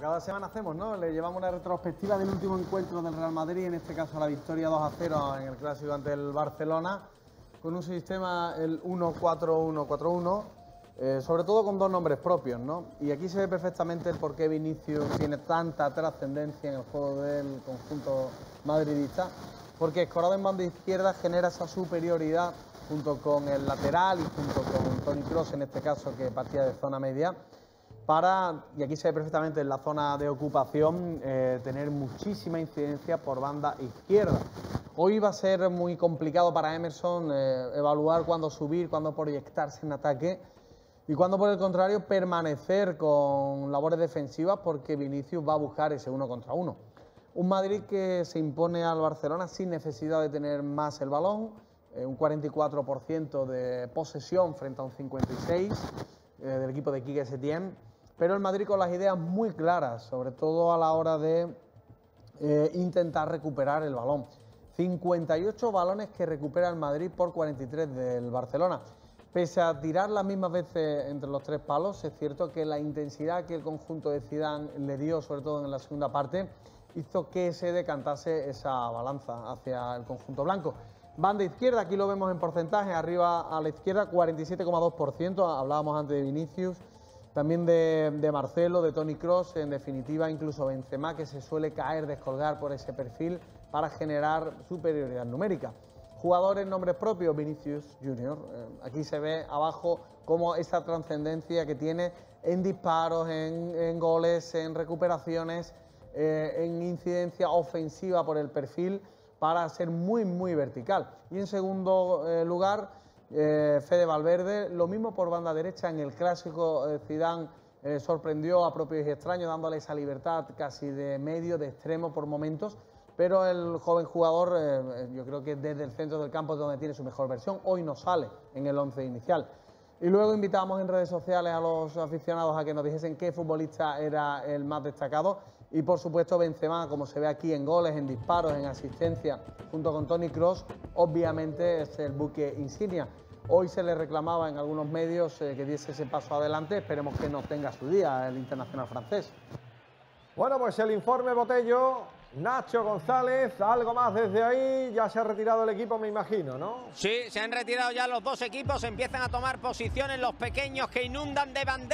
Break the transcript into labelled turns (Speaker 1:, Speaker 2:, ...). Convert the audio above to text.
Speaker 1: cada semana hacemos, ¿no? Le llevamos una retrospectiva del último encuentro del Real Madrid, en este caso la victoria 2 a 0 en el clásico ante el Barcelona, con un sistema, el 1-4-1-4-1, eh, sobre todo con dos nombres propios, ¿no? Y aquí se ve perfectamente el por qué Vinicius tiene tanta trascendencia en el juego del conjunto madridista, porque escorado en banda izquierda genera esa superioridad junto con el lateral y junto con Tony Cross en este caso que partía de zona media para, y aquí se ve perfectamente en la zona de ocupación, eh, tener muchísima incidencia por banda izquierda. Hoy va a ser muy complicado para Emerson eh, evaluar cuándo subir, cuándo proyectarse en ataque y cuándo, por el contrario, permanecer con labores defensivas porque Vinicius va a buscar ese uno contra uno. Un Madrid que se impone al Barcelona sin necesidad de tener más el balón, eh, un 44% de posesión frente a un 56% del equipo de Quique Setién pero el Madrid con las ideas muy claras, sobre todo a la hora de eh, intentar recuperar el balón. 58 balones que recupera el Madrid por 43 del Barcelona. Pese a tirar las mismas veces entre los tres palos, es cierto que la intensidad que el conjunto de Zidane le dio, sobre todo en la segunda parte, hizo que se decantase esa balanza hacia el conjunto blanco. Banda izquierda, aquí lo vemos en porcentaje, arriba a la izquierda 47,2%, hablábamos antes de Vinicius, también de, Marcelo, de Tony Cross, en definitiva incluso Benzema, que se suele caer, descolgar por ese perfil para generar superioridad numérica. Jugadores, nombres propios, Vinicius Junior. Eh, aquí se ve abajo como esa trascendencia que tiene en disparos, en, goles, en recuperaciones, eh, en incidencia ofensiva por el perfil para ser muy, muy vertical. Y en segundo eh, lugar, eh, Fede Valverde. Lo mismo por banda derecha en el clásico eh, Zidane eh, sorprendió a propios y extraños dándole esa libertad casi de medio, de extremo por momentos. Pero el joven jugador, yo creo que desde el centro del campo es donde tiene su mejor versión. Hoy no sale en el once inicial. Y luego invitamos en redes sociales a los aficionados a que nos dijesen qué futbolista era el más destacado. Y por supuesto Benzema, como se ve aquí en goles, en disparos, en asistencia, junto con Tony Cross, obviamente es el buque insignia. Hoy se le reclamaba en algunos medios eh, que diese ese paso adelante, esperemos que no tenga su día el internacional francés.
Speaker 2: Bueno, pues el informe Botello Nacho González, algo más desde ahí, ya se ha retirado el equipo, me imagino, ¿no?
Speaker 3: Sí, se han retirado ya los dos equipos, empiezan a tomar posiciones los pequeños que inundan de bandera.